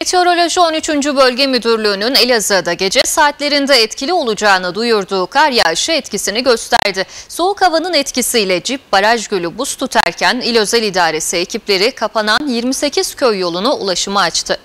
Meteoroloji 13. Bölge Müdürlüğü'nün Elazığ'da gece saatlerinde etkili olacağını duyurduğu kar yağışı etkisini gösterdi. Soğuk havanın etkisiyle Cip Baraj Gölü buz tutarken İl Özel İdaresi ekipleri kapanan 28 köy yolunu ulaşıma açtı.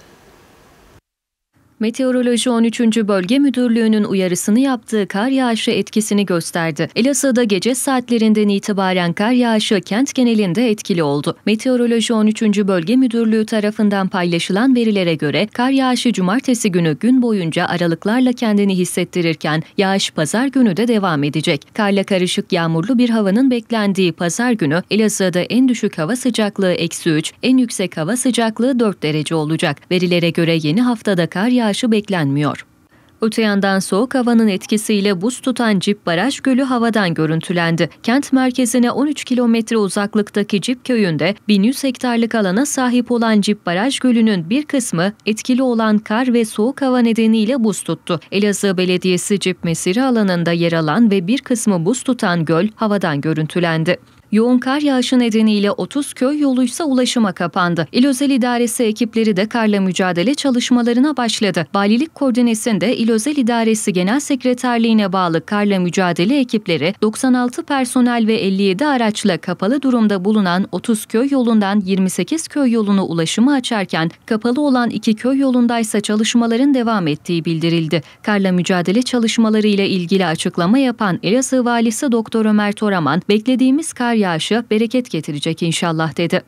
Meteoroloji 13. Bölge Müdürlüğü'nün uyarısını yaptığı kar yağışı etkisini gösterdi. Elazığ'da gece saatlerinden itibaren kar yağışı kent genelinde etkili oldu. Meteoroloji 13. Bölge Müdürlüğü tarafından paylaşılan verilere göre kar yağışı cumartesi günü gün boyunca aralıklarla kendini hissettirirken yağış pazar günü de devam edecek. Karla karışık yağmurlu bir havanın beklendiği pazar günü Elazığ'da en düşük hava sıcaklığı eksi 3, en yüksek hava sıcaklığı 4 derece olacak. Verilere göre yeni haftada kar yağışı yağışı beklenmiyor. Öte yandan soğuk havanın etkisiyle buz tutan Cip Baraj Gölü havadan görüntülendi. Kent merkezine 13 kilometre uzaklıktaki Cip köyünde 1100 hektarlık alana sahip olan Cip Baraj Gölü'nün bir kısmı etkili olan kar ve soğuk hava nedeniyle buz tuttu. Elazığ Belediyesi Cip Mesiri alanında yer alan ve bir kısmı buz tutan göl havadan görüntülendi. Yoğun kar yağışı nedeniyle 30 köy yoluysa ulaşıma kapandı. İl Özel İdaresi ekipleri de karla mücadele çalışmalarına başladı. Valilik koordinesinde İl Özel İdaresi Genel Sekreterliğine bağlı karla mücadele ekipleri 96 personel ve 57 araçla kapalı durumda bulunan 30 köy yolundan 28 köy yolunu ulaşıma açarken kapalı olan iki köy yolundaysa çalışmaların devam ettiği bildirildi. Karla mücadele çalışmaları ile ilgili açıklama yapan Elazığ Valisi Doktor Ömer Toraman, beklediğimiz kar yağışı bereket getirecek inşallah dedi.